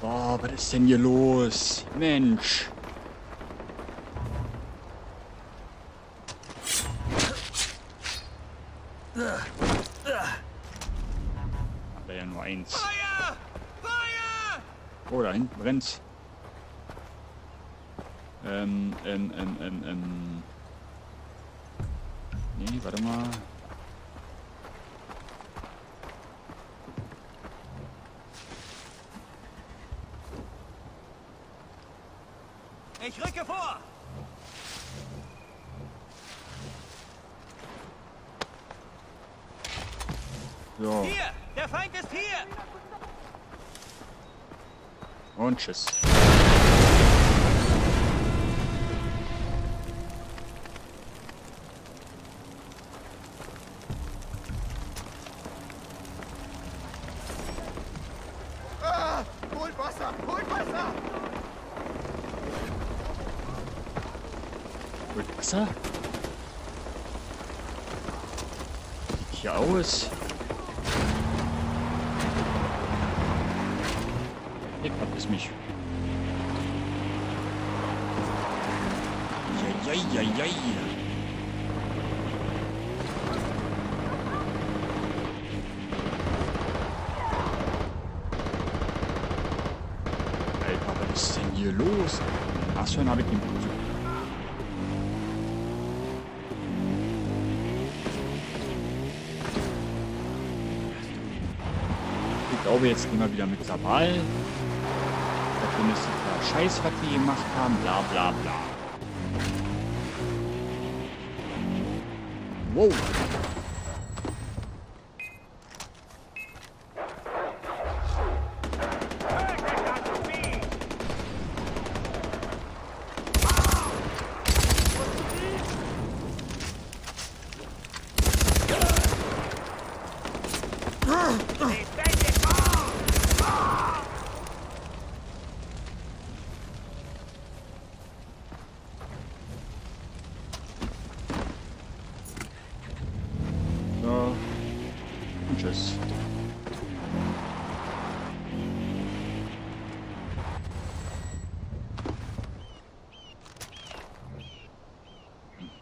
Boah, was ist denn hier los? Mensch. Hat er ja nur eins. Oh, da hinten brennt's. Ähm, ähm, ähm, ähm, ähm. Nee, warte mal. Ich rücke vor! So, Hier! Der Feind ist hier! Tschüss. Ah, holt Wasser! Holt Wasser! Holt Wasser? Hier aus. Hier kommt es mich. Ein habe ich den Blut? Ich glaube, jetzt gehen wir wieder mit Sabal. Dafür ist der Scheiß, was die gemacht haben. Bla bla bla. Wow. So. Und tschüss.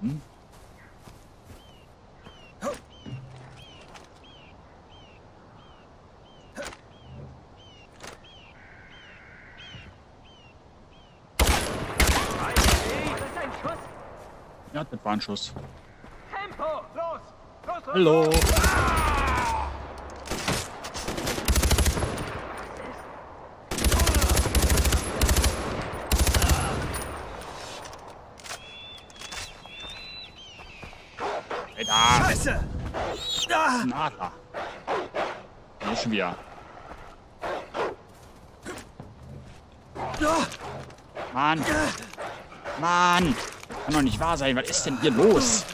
Mhm. Das ist ein Schuss! Ja, das war ein Schuss. Tempo! Los! Los, los! Hallo. Alter, Scheiße! Ah! ein Adler. Hier schon wieder. Ah! Mann. Mann. Kann doch nicht wahr sein. Was ist denn hier los?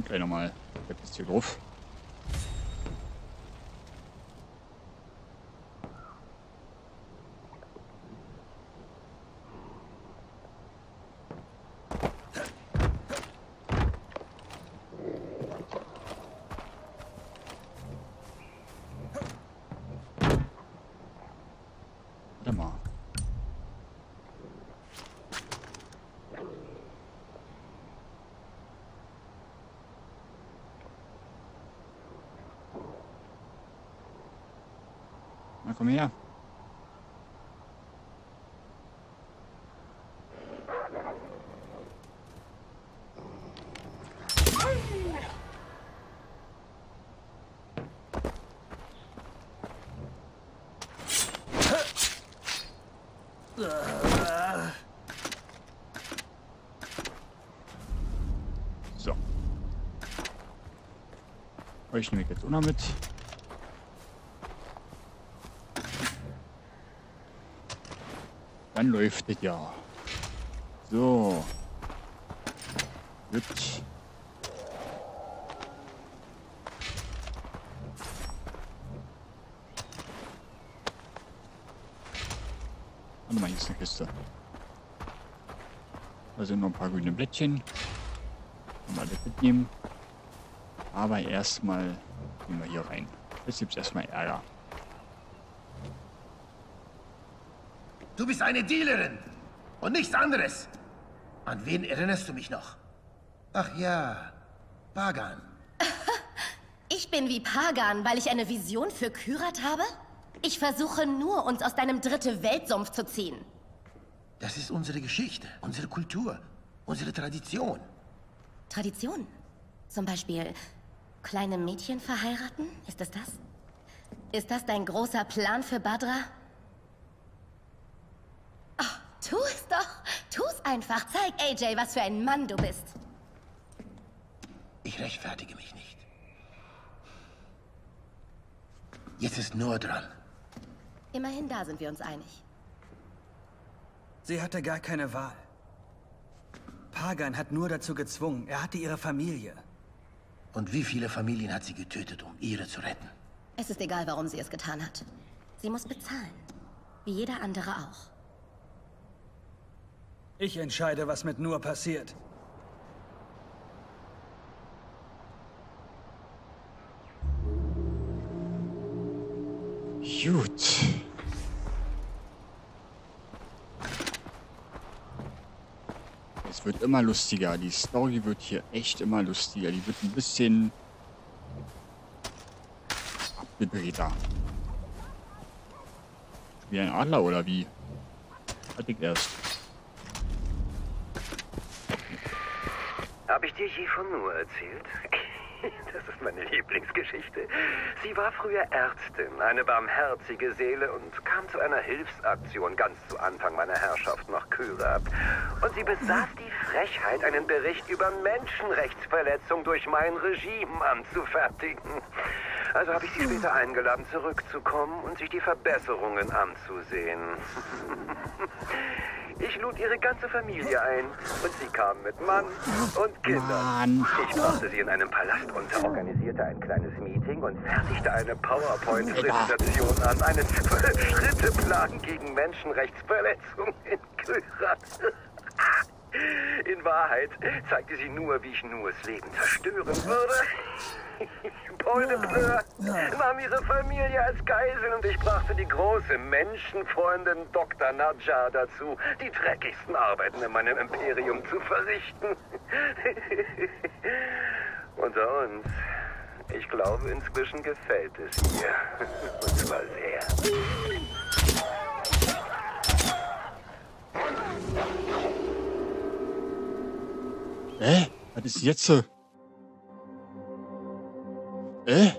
Und gleich nochmal. Jetzt ist hier drauf. Warte mal. Na komm her. So. Euch nehme ich jetzt auch noch mit. Dann läuft es ja. So. Gut. Warte mal, hier ist eine Kiste. Da sind noch ein paar grüne Blättchen. Kann man das mitnehmen. Aber erstmal gehen wir hier rein. Jetzt gibt es erstmal Ärger. Du bist eine Dealerin und nichts anderes. An wen erinnerst du mich noch? Ach ja, Pagan. Ich bin wie Pagan, weil ich eine Vision für Kyrat habe? Ich versuche nur, uns aus deinem dritte Weltsumpf zu ziehen. Das ist unsere Geschichte, unsere Kultur, unsere Tradition. Tradition? Zum Beispiel kleine Mädchen verheiraten? Ist es das? Ist das dein großer Plan für Badra? Tu es doch. Tu es einfach. Zeig AJ, was für ein Mann du bist. Ich rechtfertige mich nicht. Jetzt ist Noah dran. Immerhin da sind wir uns einig. Sie hatte gar keine Wahl. Pagan hat nur dazu gezwungen. Er hatte ihre Familie. Und wie viele Familien hat sie getötet, um ihre zu retten? Es ist egal, warum sie es getan hat. Sie muss bezahlen. Wie jeder andere auch. Ich entscheide, was mit Nur passiert. Gut. Es wird immer lustiger. Die Story wird hier echt immer lustiger. Die wird ein bisschen abgedrehter. Wie ein Adler oder wie? Hatte ich erst. Habe ich dir je von Nur erzählt? Das ist meine Lieblingsgeschichte. Sie war früher Ärztin, eine barmherzige Seele und kam zu einer Hilfsaktion ganz zu Anfang meiner Herrschaft nach Kyrab. Und sie besaß die Frechheit, einen Bericht über Menschenrechtsverletzung durch mein Regime anzufertigen. Also habe ich sie später eingeladen, zurückzukommen und sich die Verbesserungen anzusehen. Ich lud ihre ganze Familie ein und sie kam mit Mann und Kindern. Ich brachte sie in einem Palast unter, organisierte ein kleines Meeting und fertigte eine PowerPoint-Präsentation an. Einen Zwölf-Schritte-Plan gegen Menschenrechtsverletzung in Kyrat. In Wahrheit zeigte sie nur, wie ich Nues Leben zerstören würde. Paul de Fleur nahm ihre Familie als Geisel und ich brachte die große Menschenfreundin Dr. Najjar dazu, die dreckigsten Arbeiten in meinem Imperium zu verrichten. Unter uns. Ich glaube, inzwischen gefällt es ihr. Und zwar sehr. Hä? Was ist jetzt so? Hä?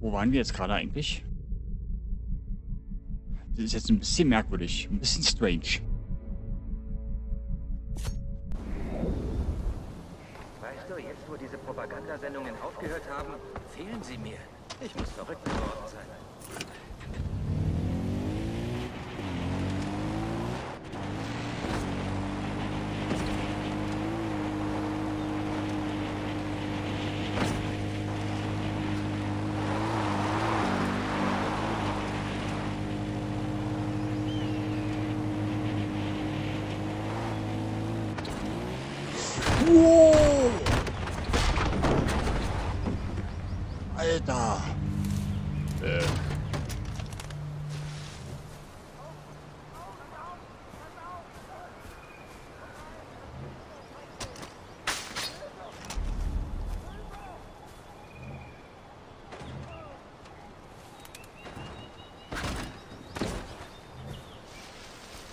Wo waren wir jetzt gerade eigentlich? Das ist jetzt ein bisschen merkwürdig, ein bisschen strange. Weißt du, jetzt wo diese Propagandasendungen aufgehört haben, fehlen sie mir. Ich muss verrückt geworden sein.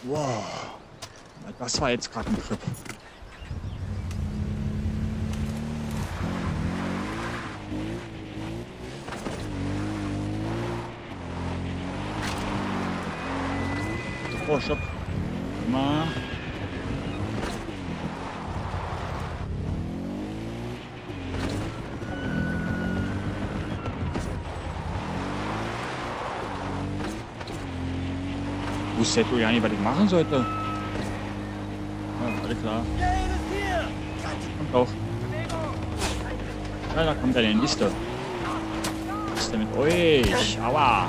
Wow, das war jetzt gerade ein Trip. Oh, stopp. Wusste doch ja nicht, was ich machen sollte. Ja, alles klar. Kommt auch. Ja, da kommt eine Liste. Was ist denn mit euch? Aua.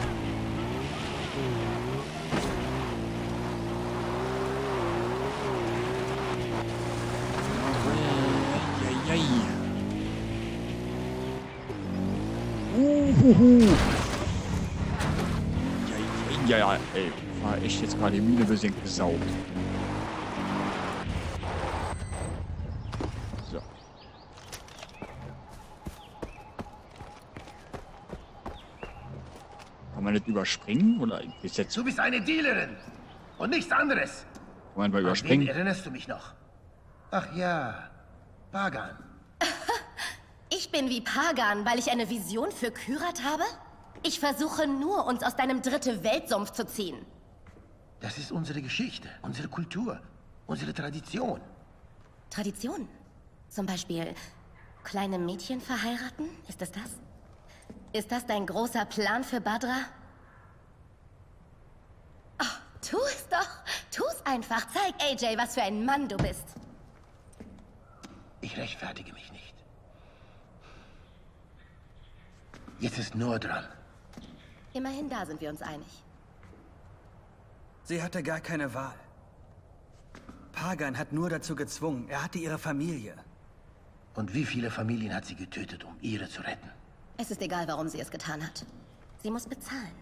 Uhuhu. Ja, ja, ja, ey, war echt jetzt gerade die Mine besenkte Sau. So. Kann man das überspringen oder ist jetzt Du bist eine Dealerin und nichts anderes. kann man wen überspringen? erinnerst du mich noch? Ach ja, Pagan. Ich bin wie Pagan, weil ich eine Vision für Kyrat habe? Ich versuche nur, uns aus deinem dritte Weltsumpf zu ziehen. Das ist unsere Geschichte, unsere Kultur, unsere Tradition. Tradition. Zum Beispiel kleine Mädchen verheiraten? Ist es das? Ist das dein großer Plan für Badra? Oh, tu es doch. Tu's einfach. Zeig AJ, was für ein Mann du bist. Ich rechtfertige mich nicht. Jetzt ist Noah dran. Immerhin da sind wir uns einig. Sie hatte gar keine Wahl. Pagan hat nur dazu gezwungen. Er hatte ihre Familie. Und wie viele Familien hat sie getötet, um ihre zu retten? Es ist egal, warum sie es getan hat. Sie muss bezahlen.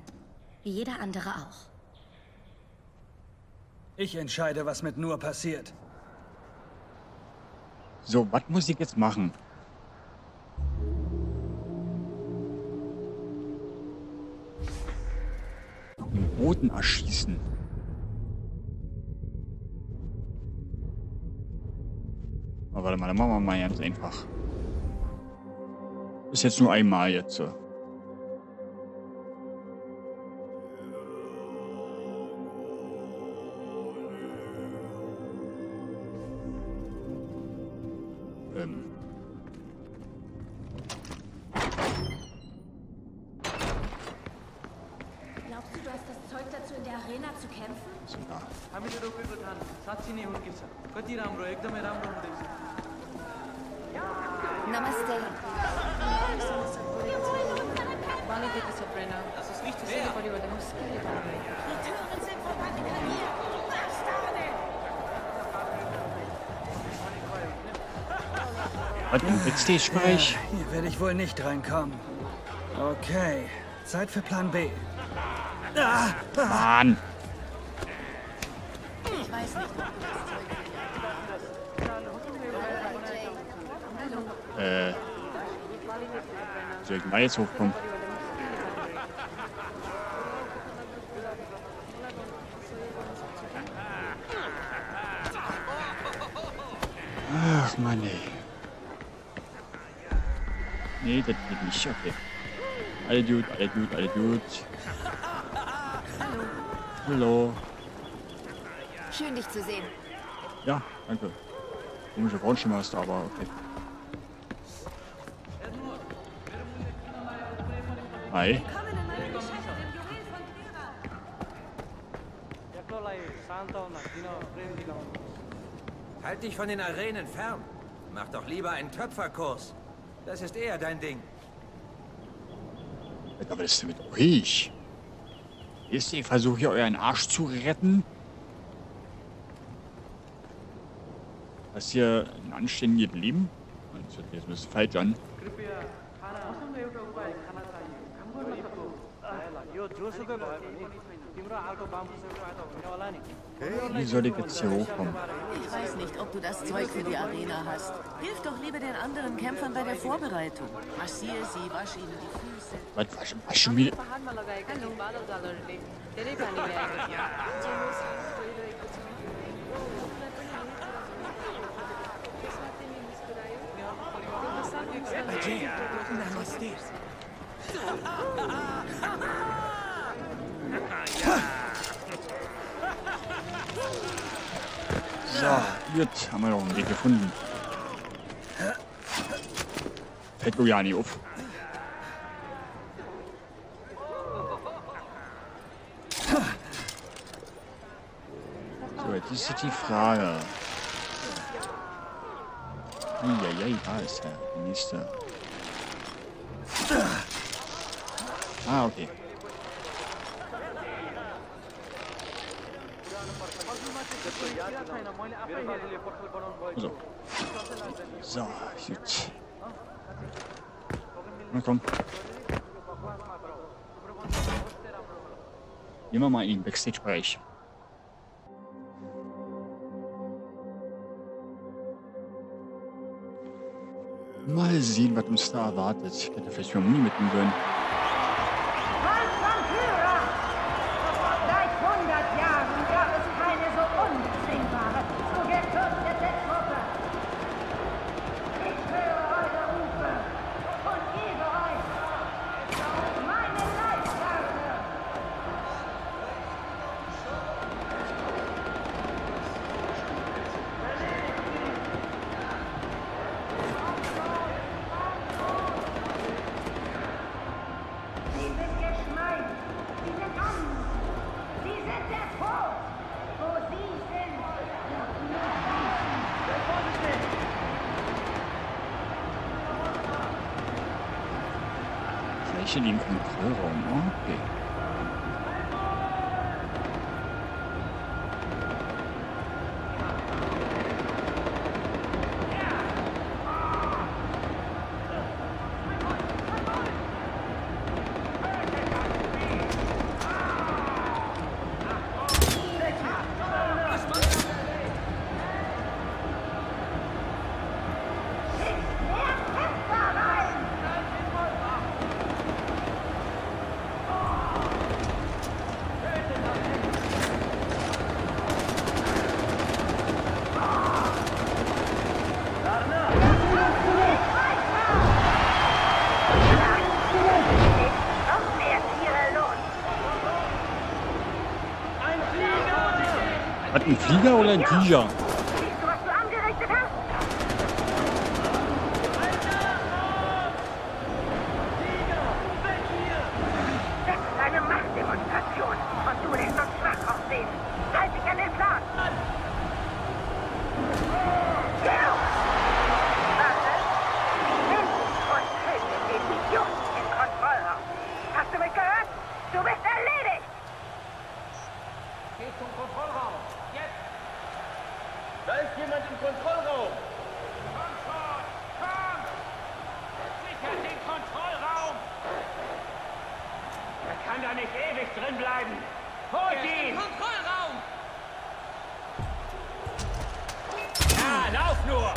Wie jeder andere auch. Ich entscheide, was mit Nur passiert. So, was muss ich jetzt machen? Den Boten erschießen. Aber warte mal, dann machen wir mal ganz einfach. Ist jetzt nur einmal jetzt. so. Backstage-Bereich? Hier werde ich wohl nicht reinkommen. Okay, Zeit für Plan B. Mann! Ich weiß nicht, ob du das Zeug Äh. Soll ich da jetzt hochkommen? Ach Mann, ey. Nee, das geht nicht. Okay. Alle gut, alle gut, alle gut. Hallo. Hallo. Schön, dich zu sehen. Ja, danke. Komischer Braunschimmer hast du, aber okay. Hi. Halt dich von den Arenen fern. Mach doch lieber einen Töpferkurs. Das ist eher dein Ding. Aber was ist denn mit euch? Ist ihr versucht hier euren Arsch zu retten? Hast hier ein anständiges Leben? Das hört jetzt ein bisschen falsch an. Wie soll ich jetzt hier hochkommen? Ich weiß nicht, ob du das Zeug für die Arena hast. Hilf doch lieber den anderen Kämpfern bei der Vorbereitung. Massier sie, wasch ihnen die Füße. Was, wasch, wasch mir... Namaste. So, gut, haben wir noch einen Weg gefunden. Fällt mir ja nicht auf. So, jetzt ist die Frage. Eieiei, da ist der nächste. Ah, okay. So. So, gut. Na komm. Gehen wir mal in den Backstage-Bereich. Mal sehen, was uns da erwartet. Ich hätte vielleicht mal Muni mitnehmen sollen. Gleich in den Kontrollraum. Okay. Noch mehr Tiere los. Ein Flieger! Hat ein Flieger oder ein Tiger? Siehst du, was du angerichtet hast? Das ist eine Machtdemonstration und du lässt uns schwach aussehen. Halt dich an den Plan! Geh auf! Warte! Nimm und töte den Idioten im Kontrollraum. Hast du mich gehört? Du bist erledigt! Geh zum Kontrollraum. Jetzt! Da ist jemand im Kontrollraum. Komm schon! Komm! Sichert den Kontrollraum! Er kann da nicht ewig drin bleiben. Holt ihn! Kontrollraum! Ja, lauf nur!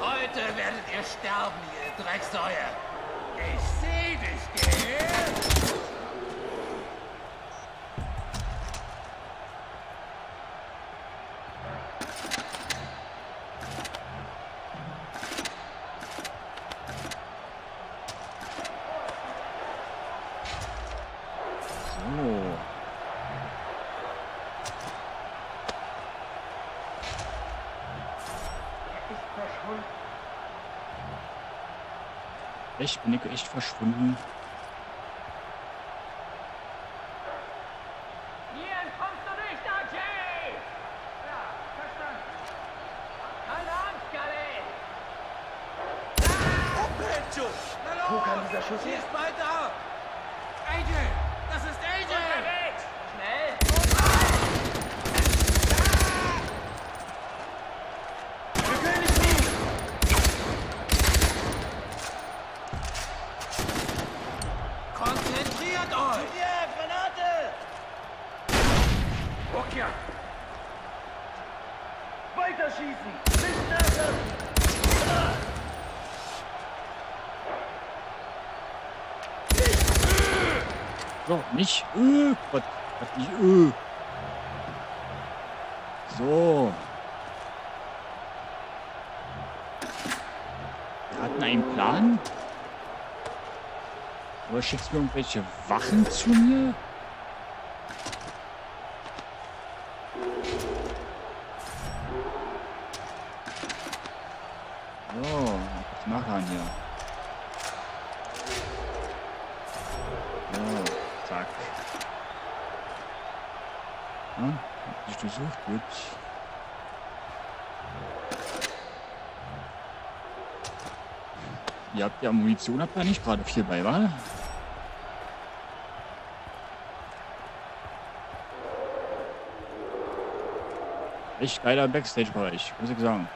Heute werdet ihr sterben, ihr Drecksäue. Ich seh dich, gell? So. Echt? Bin ich echt verschwunden? Hier entkommst du nicht, Archie! Ja, verstanden. Keine Angst, Gale! Ah! Na los! Wo kam dieser Schuss Sie her? ist bald da! AJ! Das ist AJ! Unterwegs! Schnell! Wir können nicht fliegen! Konzentriert euch! Hier, Granate! Okja! Weiter schießen! Nicht nachlassen! So, nicht. Äh, was, was nicht. Äh. So. Wir hatten einen Plan. Aber schickst du irgendwelche Wachen zu mir? So, was machen hier? So, zack. Ja, hab dich durchsucht, gut. Ihr habt ja Munition, habt ihr nicht gerade viel bei, wa? Echt geiler Backstage-Bereich, muss ich sagen.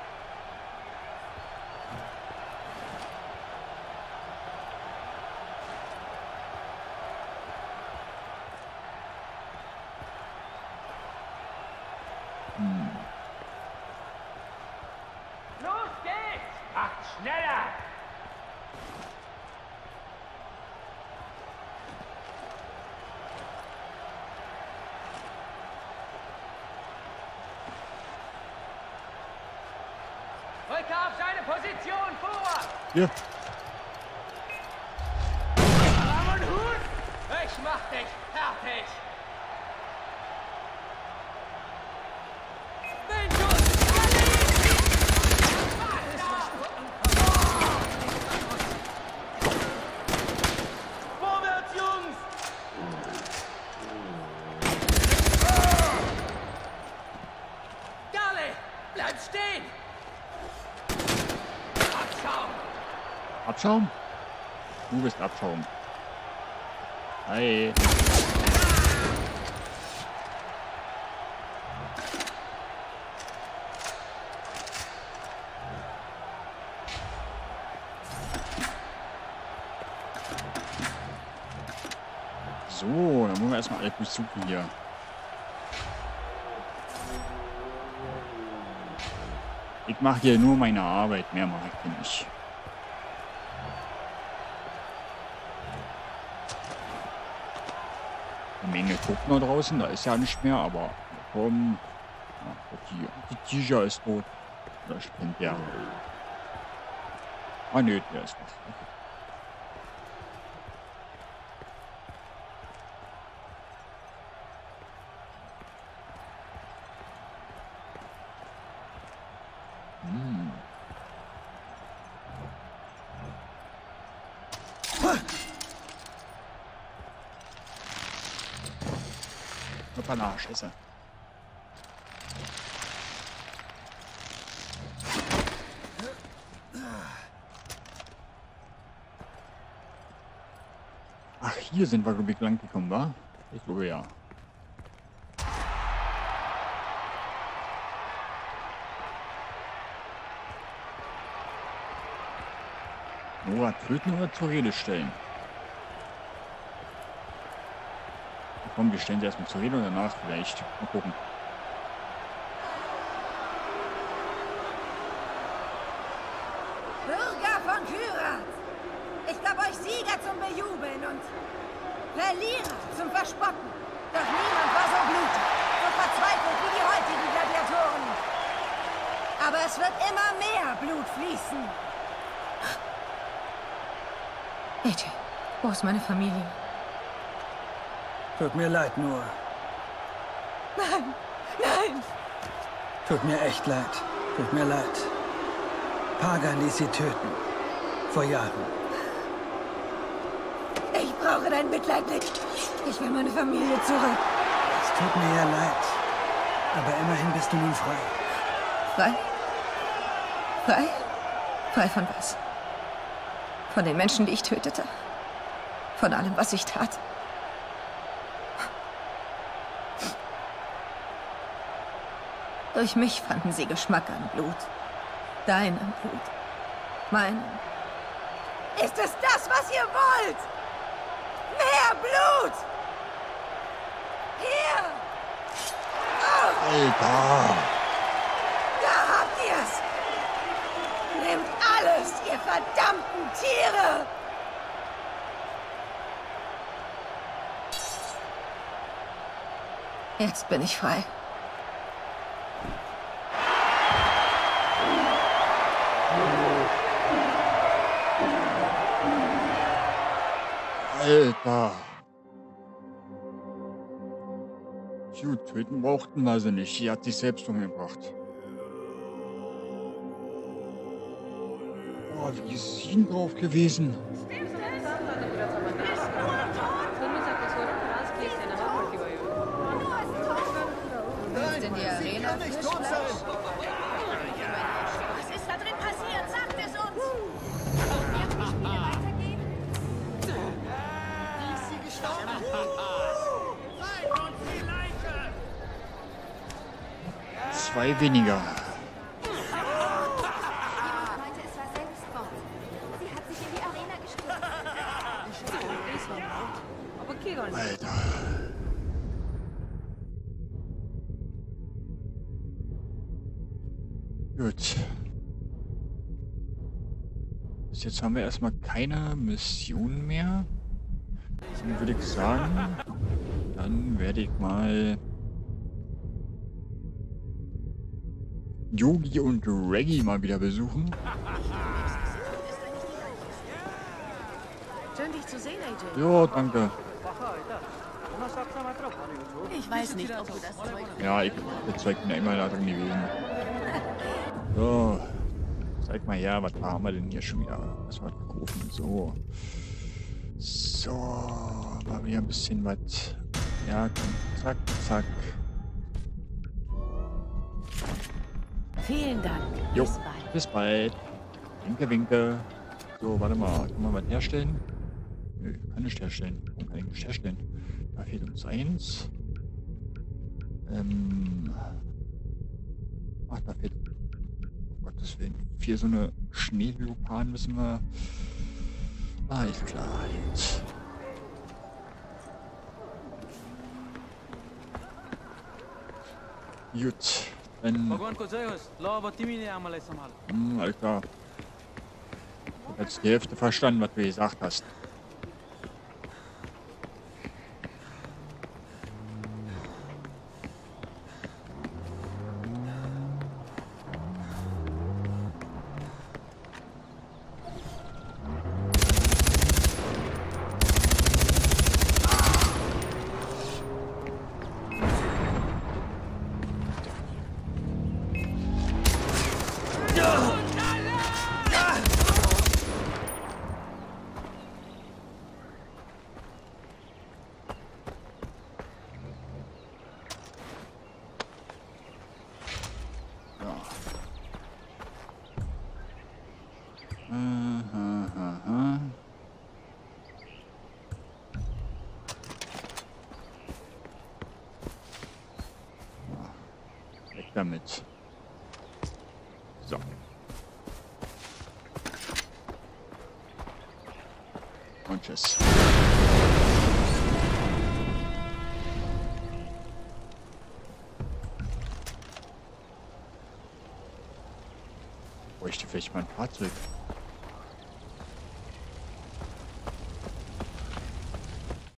Vor! Hier. Arm und Hut! Ich mach dich fertig! Den Schuss! Vorwärts, Jungs! Dale, bleib stehen! Abschaum! Abschaum? Du bist Abschaum. Hi. So, dann müssen wir erstmal alle durchsuchen hier. Ich mache hier nur meine Arbeit, mehr mache ich nicht. Eine Menge guckt noch draußen, da ist ja nicht mehr, aber komm. Ja, die, die Tiger ist tot. Oder spinnt der? Ah ne, der ist noch. Okay. Hm. Hoppala, scheiße. Ach, hier sind wir, glaube ich, lang gekommen, wa? Ich glaube ja. Nora töten oder zur Rede stellen? Komm, wir stellen sie erstmal zur Rede und danach vielleicht. Mal gucken. Bürger von Kyrat! Ich gab euch Sieger zum Bejubeln und Verlierer zum Verspotten. Doch niemand war so blutig, so verzweifelt wie die heutigen Gladiatoren. Aber es wird immer mehr Blut fließen. AJ, wo ist meine Familie? Tut mir leid, nur. Nein, nein! Tut mir echt leid. Tut mir leid. Pagan ließ sie töten. Vor Jahren. Ich brauche dein Mitleid nicht. Ich will meine Familie zurück. Es tut mir ja leid. Aber immerhin bist du nun frei. Frei? Frei? Frei von was? Von den Menschen, die ich tötete? Von allem, was ich tat? Durch mich fanden sie Geschmack an Blut. Deinem Blut. Meinem. Ist es das, was ihr wollt? Mehr Blut! Hier! Oh, Alter! da habt ihr's! Nehmt alles, ihr verdammten Tiere! Jetzt bin ich frei. Alter! Gut, töten brauchten wir sie nicht. Sie hat sich selbst umgebracht. Boah, wie ist sie drauf gewesen? Willst Arena gestürzt. Alter. Gut. Bis jetzt haben wir erstmal keine Mission mehr. Dann würde ich sagen, dann werde ich mal Yogi und Reggie mal wieder besuchen. Schön, dich zu sehen, AJ. Ja, danke. Ich weiß nicht, ob du das Zeug... Ja, ich zeig mir immer da drin gewesen. So. Zeig mal her, was haben wir denn hier schon wieder? Was war gerufen? So. So. Mal wieder ein bisschen was. Ja, komm. Zack, zack. Vielen Dank. Jo, Bis bald. bis bald. Winke, winke. So, warte mal. Kann man was herstellen? Nö, kann nicht herstellen. Warum kann ich nicht herstellen? Da fehlt uns eins. Ähm. Ach, da fehlt. Um Gottes Willen. Vier so eine Schneeleoparden müssen wir. Alles klar, jetzt. Gut. Wenn... Hm, Alter. Ich hab jetzt die Hälfte verstanden, was du gesagt hast. Damit. So. Und tschüss. Bräuchte vielleicht mal ein Fahrzeug.